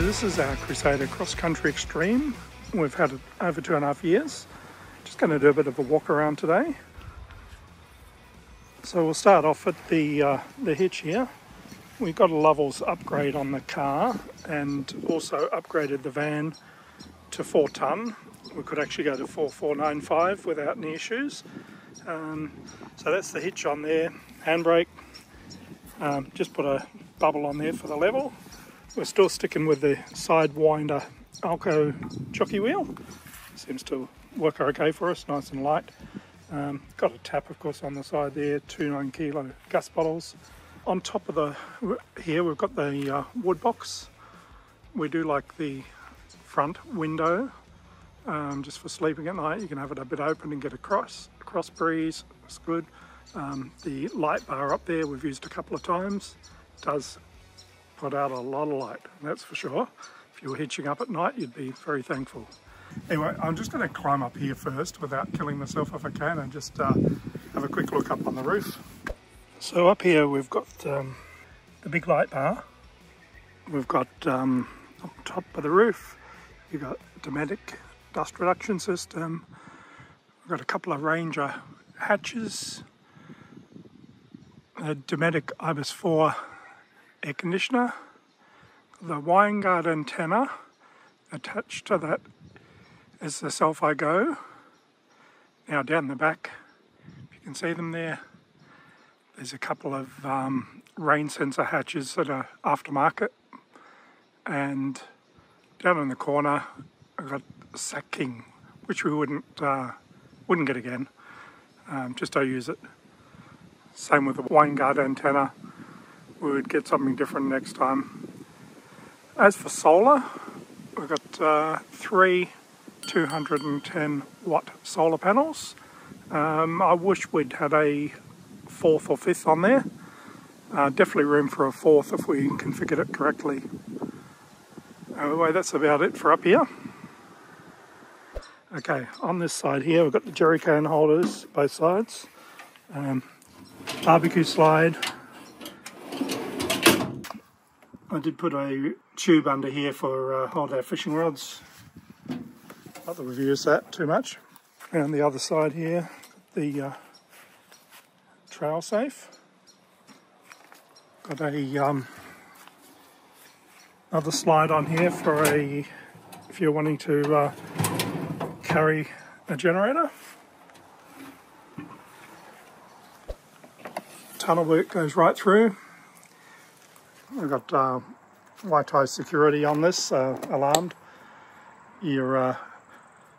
this is our Crusader Cross Country Extreme. We've had it over two and a half years. Just going to do a bit of a walk around today. So we'll start off at the, uh, the hitch here. We got a Lovells upgrade on the car and also upgraded the van to 4 tonne. We could actually go to 4495 without any issues. Um, so that's the hitch on there, handbrake. Um, just put a bubble on there for the level. We're still sticking with the Sidewinder AL-KO jockey wheel. Seems to work okay for us, nice and light. Um, got a tap, of course, on the side there, two nine kilo gas bottles. On top of the here, we've got the uh, wood box. We do like the front window, um, just for sleeping at night. You can have it a bit open and get a cross cross breeze. It's good. Um, the light bar up there we've used a couple of times. Does put out a lot of light, that's for sure. If you were hitching up at night, you'd be very thankful. Anyway, I'm just going to climb up here first without killing myself if I can and just uh, have a quick look up on the roof. So up here we've got um, the big light bar. We've got um, on top of the roof, you've got Dometic dust reduction system. We've got a couple of Ranger hatches. A Dometic Ibis 4 air conditioner. The Winegard antenna attached to that is the Selfie Go. Now down the back, if you can see them there, there's a couple of um, rain sensor hatches that are aftermarket. And down in the corner, I've got SatKing, which we wouldn't uh, wouldn't get again. Um, just don't use it. Same with the Winegard antenna. We would get something different next time. As for solar, we've got uh, three 210 watt solar panels. Um, I wish we'd had a fourth or fifth on there. Uh, definitely room for a fourth if we configured it correctly. Anyway, that's about it for up here. Okay, on this side here, we've got the jerry can holders, both sides. Um, barbecue slide. I did put a tube under here for uh, our fishing rods. Not that we've used that too much. And the other side here, the uh, trail safe. Got a um, another slide on here for a if you're wanting to uh, carry a generator. Tunnel work goes right through. We've got uh, white tie security on this, uh, alarmed. Your uh,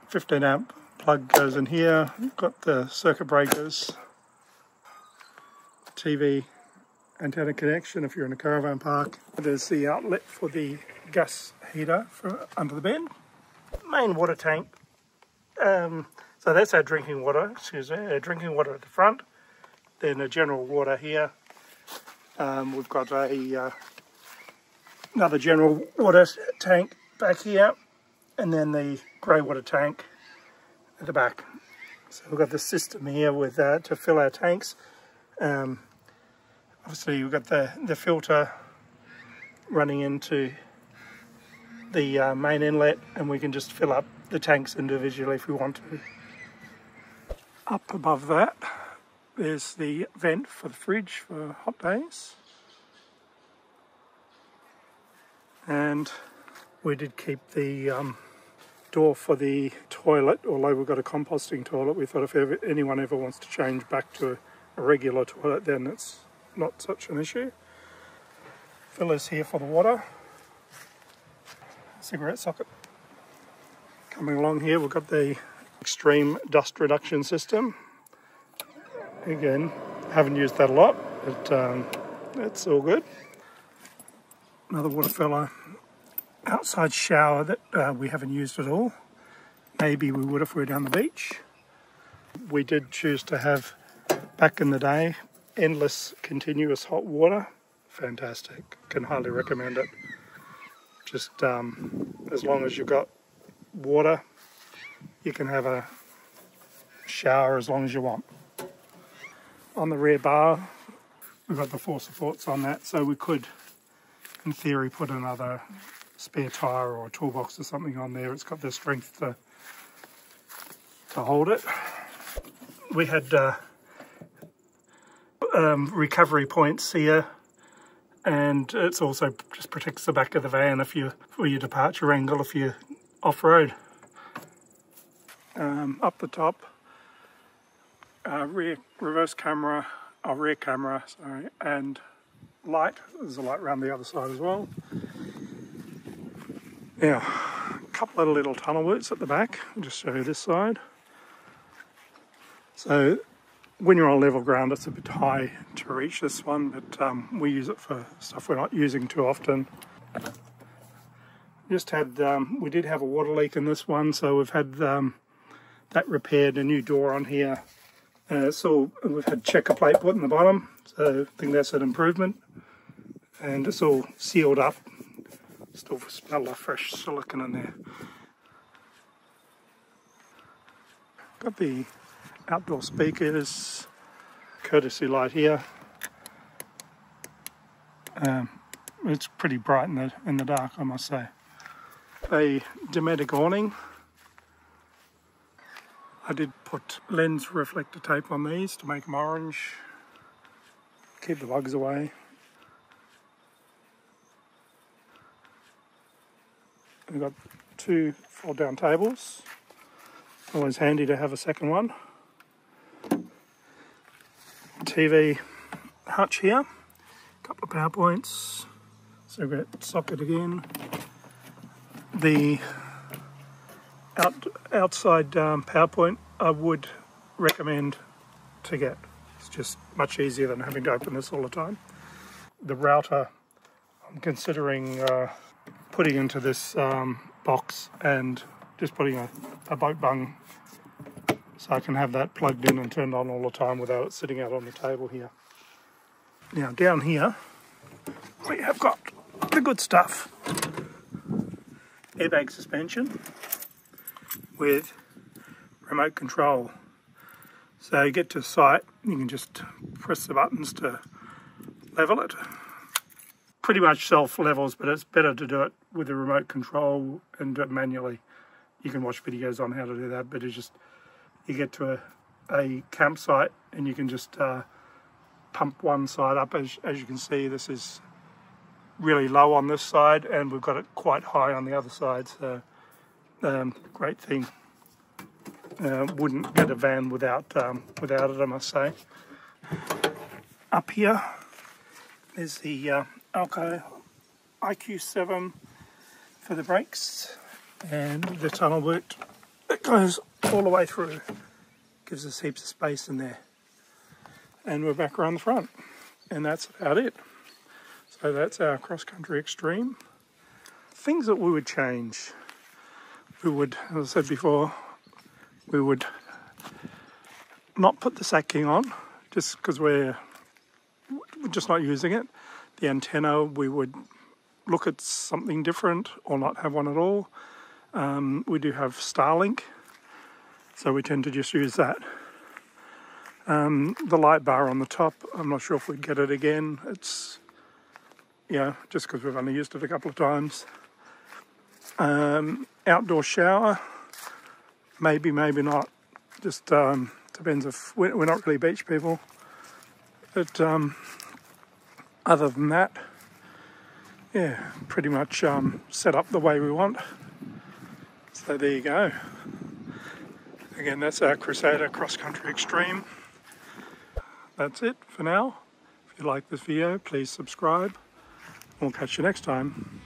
15 amp plug goes in here. You've got the circuit breakers, TV antenna connection if you're in a caravan park. There's the outlet for the gas heater for under the bed. Main water tank. Um, so that's our drinking water, excuse me, our drinking water at the front. Then the general water here. Um, we've got a uh, another general water tank back here and then the grey water tank at the back. So we've got the system here with uh, to fill our tanks. Um, obviously we've got the, the filter running into the uh, main inlet and we can just fill up the tanks individually if we want to. Up above that there's the vent for the fridge for hot days. And we did keep the um, door for the toilet, although we've got a composting toilet, we thought if ever, anyone ever wants to change back to a regular toilet, then it's not such an issue. Fillers here for the water. Cigarette socket. Coming along here, we've got the extreme dust reduction system. Again, haven't used that a lot, but um, it's all good. Another water filler outside shower that uh, we haven't used at all. Maybe we would if we were down the beach. We did choose to have, back in the day, endless continuous hot water. Fantastic. Can highly recommend it. Just um, as long as you've got water, you can have a shower as long as you want. On the rear bar, we've got the four supports on that, so we could, in theory, put another spare tyre or a toolbox or something on there, it's got the strength to, to hold it. We had uh, um, recovery points here and it's also just protects the back of the van if you for your departure angle if you're off-road. Um, up the top, rear reverse camera, or uh, rear camera, sorry, and light. There's a light around the other side as well. Now, a couple of little tunnel boots at the back. I'll just show you this side. So when you're on level ground, it's a bit high to reach this one, but um, we use it for stuff we're not using too often. Just had, um, we did have a water leak in this one, so we've had um, that repaired, a new door on here. Uh, so we've had checker plate put in the bottom, so I think that's an improvement. And it's all sealed up, still smell of fresh silicon in there. Got the outdoor speakers, courtesy light here. Um, it's pretty bright in the in the dark, I must say. A Dometic awning. I did put lens reflector tape on these to make them orange, keep the bugs away. We've got two fold down tables. Always handy to have a second one. TV hutch here, a couple of power points, so we've got socket again. The out, outside um, power point I would recommend to get. It's just much easier than having to open this all the time. The router I'm considering uh, putting into this um, box and just putting a, a boat bung so I can have that plugged in and turned on all the time without it sitting out on the table here. Now down here we have got the good stuff. Airbag suspension with remote control. So you get to site, you can just press the buttons to level it. Pretty much self levels, but it's better to do it with a remote control and do it manually. You can watch videos on how to do that, but it's just you get to a, a campsite and you can just uh, pump one side up. As, as you can see, this is really low on this side and we've got it quite high on the other side. So um, great thing. Uh, wouldn't get a van without um, without it, I must say. Up here is the uh, AL-KO IQ7 for the brakes and the tunnel boot It goes all the way through. Gives us heaps of space in there. And we're back around the front. And that's about it. So that's our cross-country extreme. Things that we would change. We would, as I said before, we would not put the SatKing on just because we're, we're just not using it. The antenna, we would look at something different or not have one at all. Um, we do have Starlink, so we tend to just use that. Um, the light bar on the top, I'm not sure if we'd get it again. It's, yeah, just because we've only used it a couple of times. Um, outdoor shower, maybe, maybe not. Just um, depends if we're, not really beach people. But um, other than that, yeah, pretty much um, set up the way we want. So there you go. Again, that's our Crusader Cross Country Extreme. That's it for now. If you like this video, please subscribe. We'll catch you next time.